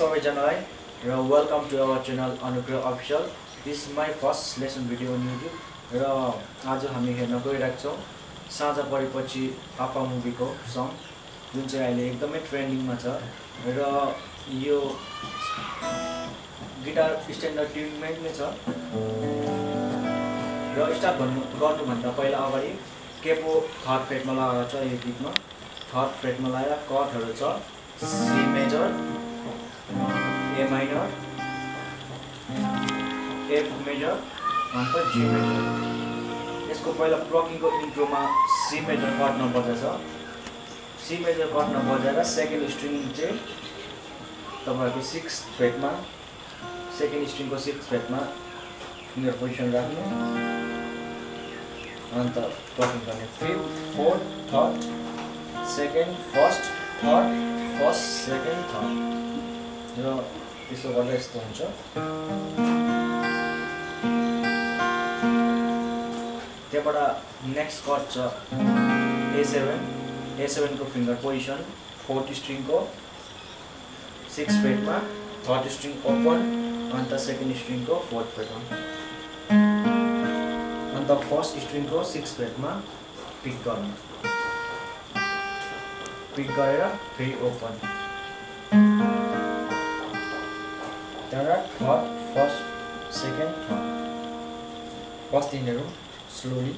सबैजनालाई र welcome to our channel Anugrah official this my first lesson video on YouTube र आज हामी हेर्न गइरहेको छौँ साँझ परेपछि पापा मुभीको सङ जुन चाहिँ अहिले एकदमै ट्रेन्डिङमा छ। र यो गिटार स्ट्यान्डर्ड ट्युनमै नै छ। र स्टार्ट भन्नु गर्नुभन्दा पहिला अगाडि केपो थर्ड फ्रेटमा लगाएको छ यो गीतमा थर्ड फ्रेटमा लगाएर कटहरू छ। C major A minor F major अन्त जी मेजर यसको पहिला प्लकिङको इन्ट्रोमा सी मेजर कट नबजाएछ सी मेजर कट नबजाएर सेकेन्ड स्ट्रिङ चाहिँ तपाईँहरूको सिक्स फ्रेटमा सेकेन्ड स्ट्रिङको सिक्स फ्रेटमा फिङ्गर पोजिसन राख्नु। अन्त प्लकिङ गर्ने fifth fourth third second first third first second third र त्यसो गर्दा यस्तो हुन्छ। त्यहाँबाट नेक्स्ट कट छ ए सेभेन ए सेभेनको फिङ्गर पोजिसन फोर्थ स्ट्रिङको सिक्स फ्रेटमा थर्ड स्ट्रिङ ओपन अन्त सेकेन्ड स्ट्रिङको फोर्थ फ्रेटमा अन्त फर्स्ट स्ट्रिङको सिक्स फ्रेटमा पिक गर्नु। पिक गरेर फेरि open third first second third. First यिनीहरू स्लोली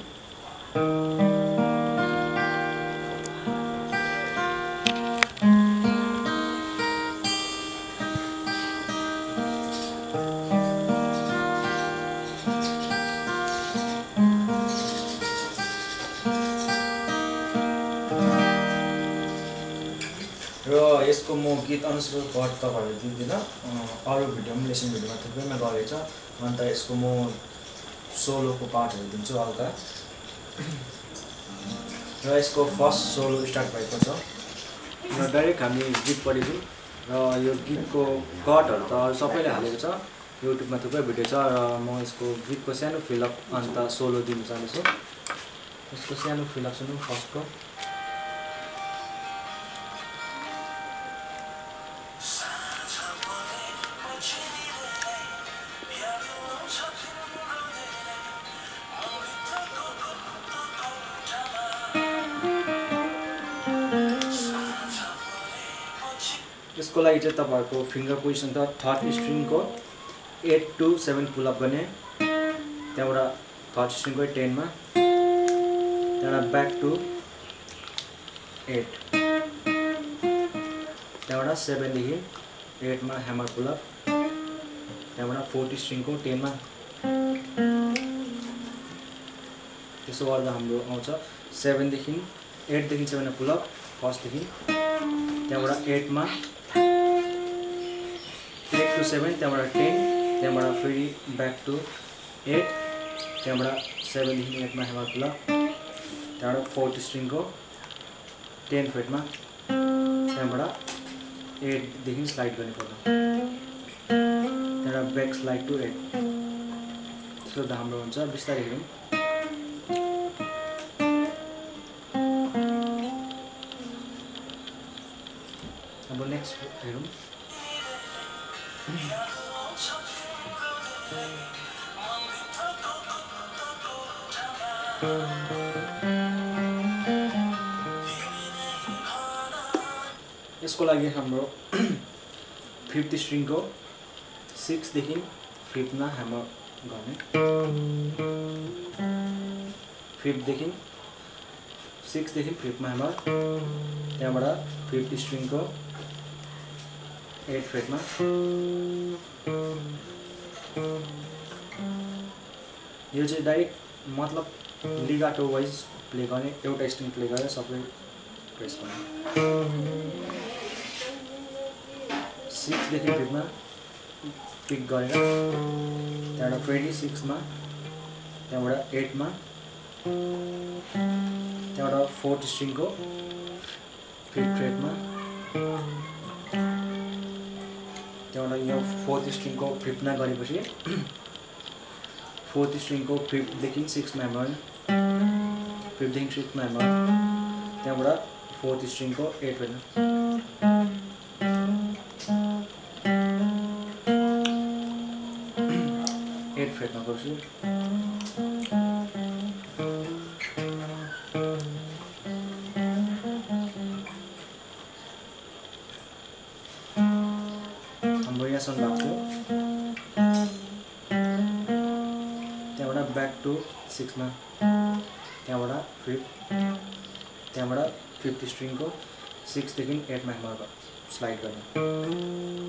म गीत अनुसार गड तपाईँहरू दिँदिनँ। अरू भिडियो पनि लेसन भिडियोमा थुप्रैमा गरेको छ अन्त यसको म सोलोको पार्टहरू दिन्छु हल्का। र यसको फर्स्ट सोलो स्टार्ट भएको छ। र डाइरेक्ट हामी गीतपट्टि जाउँ र यो गीतको कटहरू त सबैले हालेको छ। युट्युबमा थुप्रै भिडियो छ र म यसको गीतको सानो फिलअप अन्त सोलो दिन चाहन्छु। यसको सानो फिलअप सुनौँ फर्स्टको। यसको लागि चाहिँ तपाईँहरूको फिङ्गर पोजिसन त third स्ट्रिङको eight to seven pull up गर्ने। त्यहाँबाट थर्ड स्ट्रिङकै टेनमा त्यहाँबाट ब्याक टु एट त्यहाँबाट सेभेनदेखि एटमा ह्यामर पुलअप त्यहाँबाट फोर्थ स्ट्रिङको टेनमा त्यसो गर्दा हाम्रो आउँछ सेभेनदेखि एटदेखि सेभेनमा पुलअप फर्स्टदेखि त्यहाँबाट एटमा एट टु सेभेन त्यहाँबाट टेन त्यहाँबाट फेरि ब्याक टु एट त्यहाँबाट सेभेनदेखि एटमा हेमा पुल त्यहाँबाट फोर्थ स्ट्रिङको टेन फेटमा त्यहाँबाट एटदेखि स्लाइड गर्ने पर्छ त्यहाँबाट ब्याक स्लाइड टु एट त्यसो हाम्रो हुन्छ बिस्तारै हेरौँ अब नेक्स्ट हेरौँ यसको लागि हाम्रो फिफ्थ स्ट्रिङको सिक्सदेखि फिफ्थमा ह्यामर गर्ने। फिफ्थदेखि सिक्सदेखि फिफ्थमा ह्यामर त्यहाँबाट फिफ्थ स्ट्रिङको एट फ्रेटमा यो चाहिँ डाइरेक्ट मतलब लिगाटो वाइज प्ले गर्ने एउटा स्ट्रिङ प्ले गरेर सबै प्रेस गर्ने। सिक्सदेखि फिफ्थमा पिक गरेर त्यहाँबाट फेरि सिक्समा त्यहाँबाट एटमा त्यहाँबाट फोर्थ स्ट्रिङको फिफ्थ फ्रेटमा त्यहाँबाट यो फोर्थ स्ट्रिङको फिफ्थमा गरेपछि फोर्थ स्ट्रिङको फिफ्थदेखि सिक्समा हेर्नु फिफ्थदेखि सिक्समा हेर्नु त्यहाँबाट फोर्थ स्ट्रिङको एट होइन एट फेर्न गर्छु यहाँसम्म भएको थियो त्यहाँबाट ब्याक टु सिक्समा त्यहाँबाट फिफ्थ त्यहाँबाट फिफ्थ स्ट्रिङको सिक्सदेखि एटमा म स्लाइड गर्ने।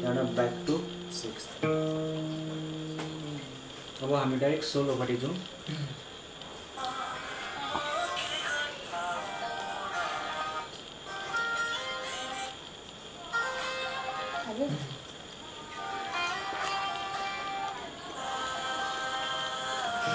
त्यहाँबाट ब्याक टु सिक्स अब हामी डाइरेक्ट सोलोपट्टि जाउँ यो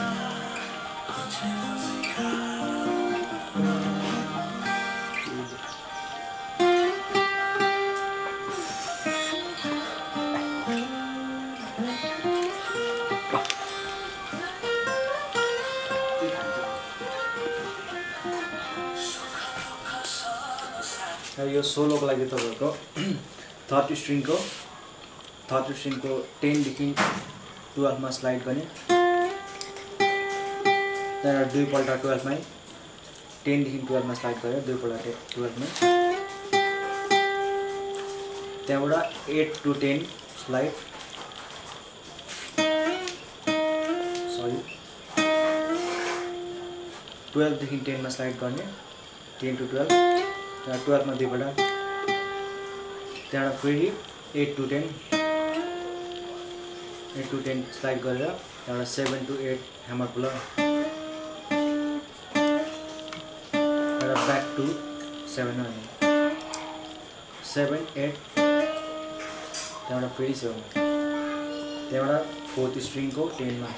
सोलोको लागि तपाईँहरूको थर्ड स्ट्रिङको थर्ड स्ट्रिङको टेनदेखि टुवेल्भमा स्लाइड गर्ने त्यहाँबाट दुईपल्ट टुवेल्भमै टेनदेखि टुवेल्भमा स्लाइड गरेर दुईपल्ट टुवेल्भमै त्यहाँबाट eight to ten slide sorry टुवेल्भदेखि टेनमा स्लाइड गर्ने टेन टु टुवेल्भ त्यहाँ टुवेल्भमा दुईपल्ट त्यहाँबाट फेरि eight to ten eight to ten slide गरेर त्यहाँबाट seven to eight hammer puller back to seven अनि सेभेन एट त्यहाँबाट फेरि सेभेन त्यहाँबाट फोर्थ स्ट्रिङको टेनमा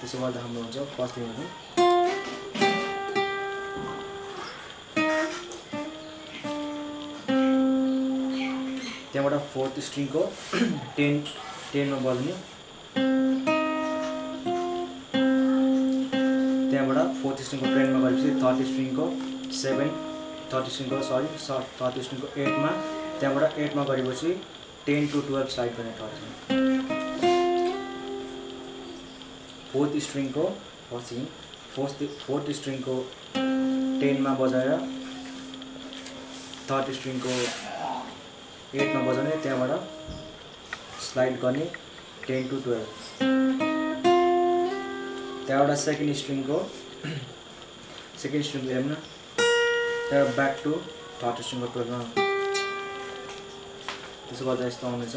त्यसो गर्दा हाम्रो हुन्छ फर्स्ट त्यहाँबाट फोर्थ स्ट्रिङको टेन टेनमा बज्ने फोर्थ स्ट्रिङको टेनमा गएपछि थर्ड स्ट्रिङको सेभेन थर्ड स्ट्रिङको सरी थर्ड स्ट्रिङको एटमा त्यहाँबाट एटमा गरेपछि टेन टु टुवेल्भ साइड गर्ने थर्ड फोर्थ स्ट्रिङको स्ट्रिङ फोर्थ फोर्थ स्ट्रिङको टेनमा बजाएर थर्ड स्ट्रिङको एटमा बजाउने त्यहाँबाट स्लाइड गर्ने टेन टु टुवेल्भ त्यहाँबाट सेकेन्ड स्ट्रिङको सेकेन्ड स्ट्रिङ इलेभेन त्यहाँबाट ब्याक टु थर्ड स्ट्रिङको टुवेल्भमा त्यसो गर्दा यस्तो आउनेछ।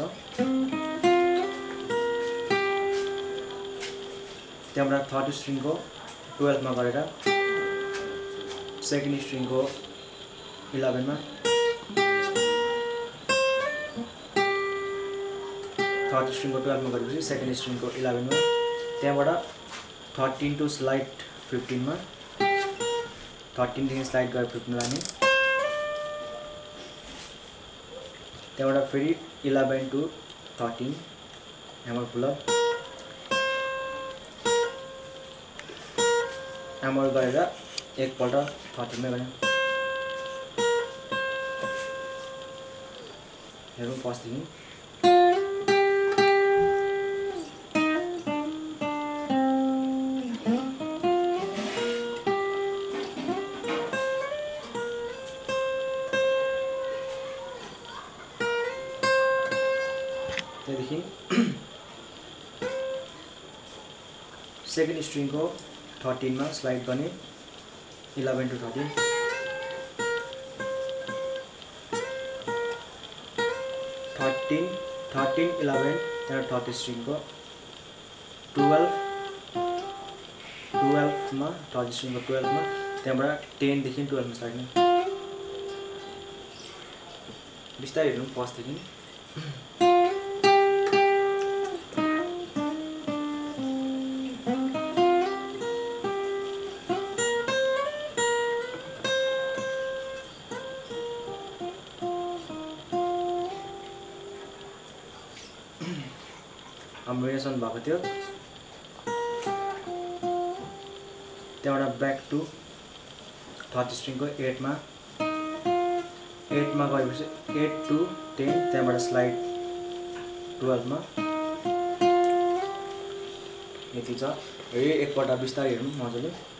त्यहाँबाट थर्ड स्ट्रिङको टुवेल्भमा गरेर सेकेन्ड स्ट्रिङको इलेभेनमा थर्ड स्ट्रिङको टुवेल्भमा गरेपछि सेकेन्ड स्ट्रिङको इलेभेनमा त्यहाँबाट थर्टिन टु स्लाइड फिफ्टिनमा थर्टिनदेखि स्लाइड गरेर फिफ्टिन लाने। त्यहाँबाट फेरि eleven to thirteen hammer pull up hammer गरेर एकपल्ट थर्टिनमै गर्ने हेरौँ फर्स्टदेखि सेकेन्ड स्ट्रिङको थर्टिनमा स्लाइड गर्ने eleven to thirteen. Thirteen thirteen eleven त्यहाँबाट थर्टी स्ट्रिङको। टुवेल्भ टुवेल्भमा थर्टी स्ट्रिङको टुवेल्भमा त्यहाँबाट टेनदेखि टुवेल्भमा स्लाइड गर्ने। बिस्तारै हेरौँ फर्स्टदेखि यहाँसम्म भएको थियो। त्यहाँबाट ब्याक टु थर्ड स्ट्रिङको एटमा। एटमा गएपछि एट टु टेन त्यहाँबाट स्लाइड टुवेल्भमा। यति छ। यो एकपल्ट बिस्तारै हेरौँ मजाले।